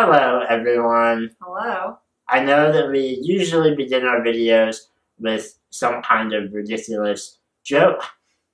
Hello, everyone. Hello. I know that we usually begin our videos with some kind of ridiculous joke,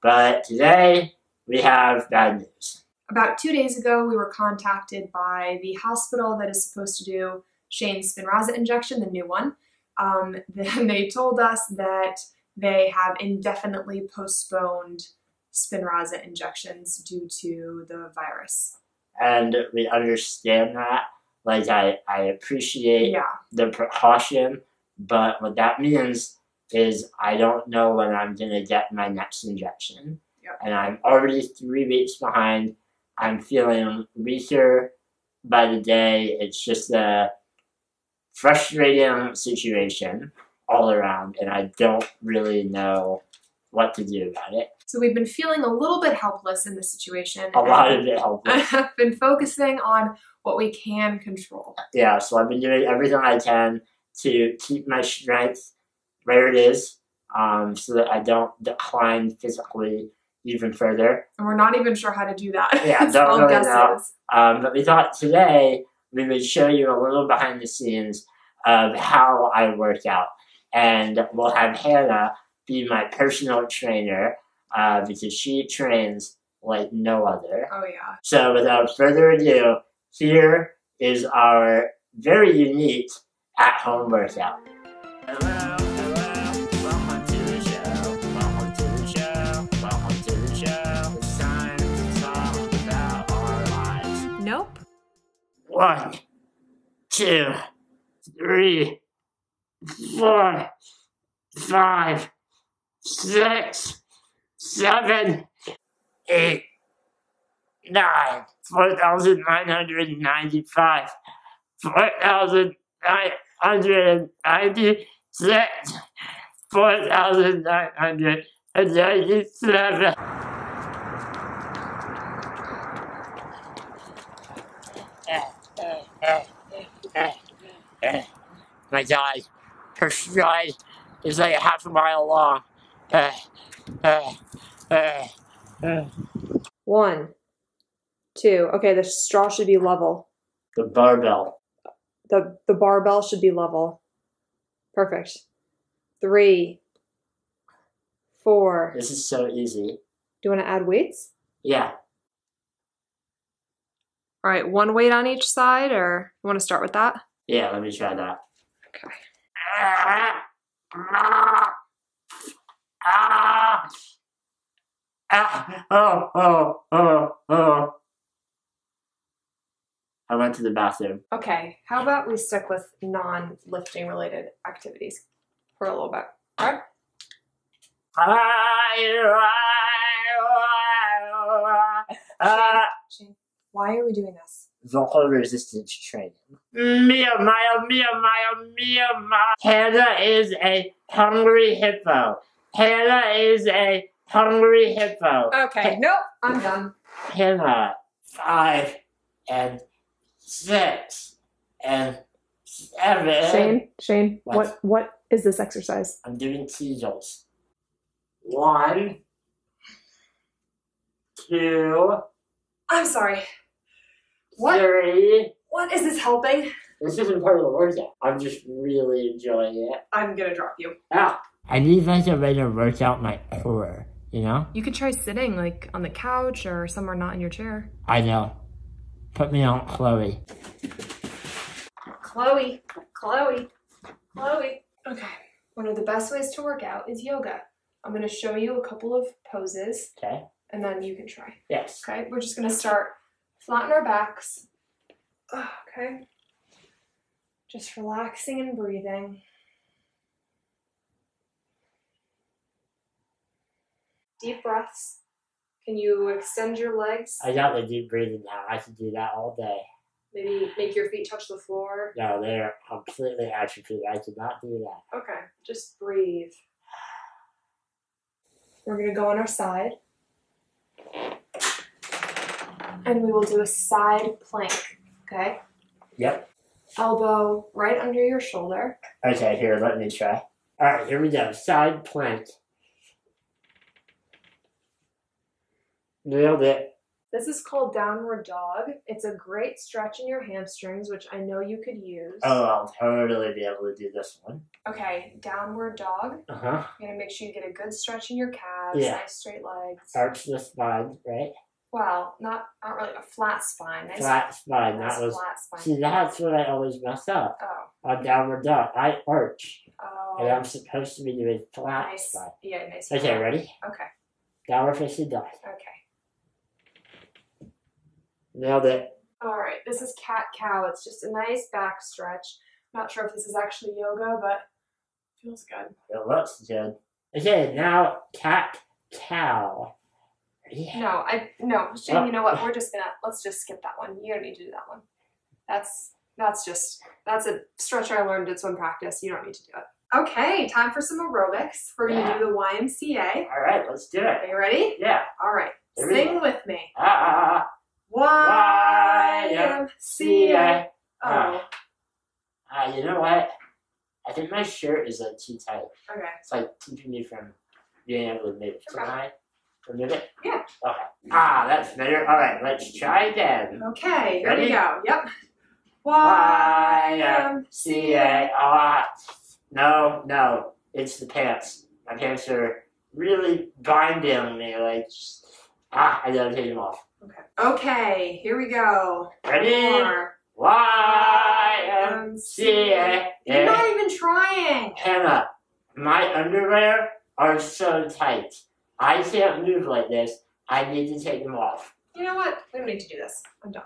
but today we have bad news. About two days ago, we were contacted by the hospital that is supposed to do Shane's Spinraza injection, the new one. Um, then they told us that they have indefinitely postponed Spinraza injections due to the virus. And we understand that. Like, I, I appreciate Yeah. the precaution, but what that means is I don't know when I'm going to get my next injection. Yep. And I'm already three weeks behind. I'm feeling weaker by the day. It's just a frustrating situation all around, and I don't really know what to do about it. So we've been feeling a little bit helpless in this situation. A lot of it helpless. I've been focusing on what we can control. yeah, so I've been doing everything I can to keep my strength where it is, um, so that I don't decline physically even further. And we're not even sure how to do that. Yeah, don't really guesses. know. Um, but we thought today we would show you a little behind the scenes of how I work out, and we'll have Hannah be my personal trainer uh, because she trains like no other. Oh yeah. So without further ado, here is our very unique at-home workout. Hello, hello, welcome to the show, welcome to the show, welcome to the show. It's time to talk about our lives. Nope. One, two, three, four, five, six, seven, eight, nine, four thousand nine hundred ninety-five, four thousand nine hundred ninety-six, four thousand nine hundred ninety-seven. My God, her stride is like half a mile long. One, two. Okay, the straw should be level. The barbell. The the barbell should be level. Perfect. Three, four. This is so easy. Do you want to add weights? Yeah. All right, one weight on each side, or you want to start with that? Yeah, let me try that. Okay. Ah, ah, ah, ah, oh, oh, oh, oh. I went to the bathroom. Okay. How about we stick with non-lifting related activities for a little bit? All right. Shane, why are we doing this? vocal resistance training. Mia Mia Mia. Hannah is a hungry hippo. Hannah is a hungry hippo. Okay. Nope. I'm done. Hannah, five and six and seven. Shane, Shane, What? what what is this exercise? I'm doing Kegels. One, two, I'm sorry. What? three. What is this helping? This isn't part of the workout. I'm just really enjoying it. I'm gonna drop you. Ah. I need like a way to work out my core, you know? You could try sitting like on the couch or somewhere not in your chair. I know. Put me on Chloe. Chloe, Chloe, Chloe. Okay. One of the best ways to work out is yoga. I'm gonna show you a couple of poses Okay? and then you can try. Yes. Okay, we're just gonna start flatten our backs. Okay. Just relaxing and breathing. Deep breaths. Can you extend your legs? I got the deep breathing now. I can do that all day. Maybe make your feet touch the floor. No, they're completely atrophied. I cannot do that. Okay, just breathe. We're gonna go on our side. And we will do a side plank. Okay? Yep. Elbow right under your shoulder. Okay, here, let me try. Alright, here we go. Side plank. Nailed it. This is called downward dog. It's a great stretch in your hamstrings, which I know you could use. Oh, I'll totally be able to do this one. Okay, downward dog. Uh huh. You're gonna make sure you get a good stretch in your calves, Yeah. nice straight legs. Arch the spine, right? Well, not not really a flat spine. Nice Flat spine. nice That was. flat spine. See, that's what I always mess up Oh, on downward dog. I arch, oh. and I'm supposed to be doing flat nice. spine. Yeah, nice. Okay, ready? Okay, Downward facing dog. okay. Nailed it. All right, this is cat cow. It's just a nice back stretch. Not sure if this is actually yoga, but feels good. It looks good. Okay, now cat cow. Ready? No, I no, Shane. Oh. You know what? We're just gonna let's just skip that one. You don't need to do that one. That's that's just that's a stretch I learned at swim practice. You don't need to do it. Okay, time for some aerobics. We're gonna Yeah. do the YMCA. All right, let's do it. Are you ready? Yeah. All right, Here sing with me. You know what? I think my shirt is like too tight. okay. It's like keeping me from being able to move. Can Okay. I remove it? Yeah. Okay. Ah, that's better. All right, let's try again. Okay, here Ready? we go. Yep. YMCA. Ah, no, no, it's the pants. My pants are really binding me. Like, just, ah, I gotta take them off. Okay. Okay, here we go. Ready? YMCA. You're not even trying. Hannah, my underwear are so tight. I can't move like this. I need to take them off. You know what? We don't need to do this. I'm done.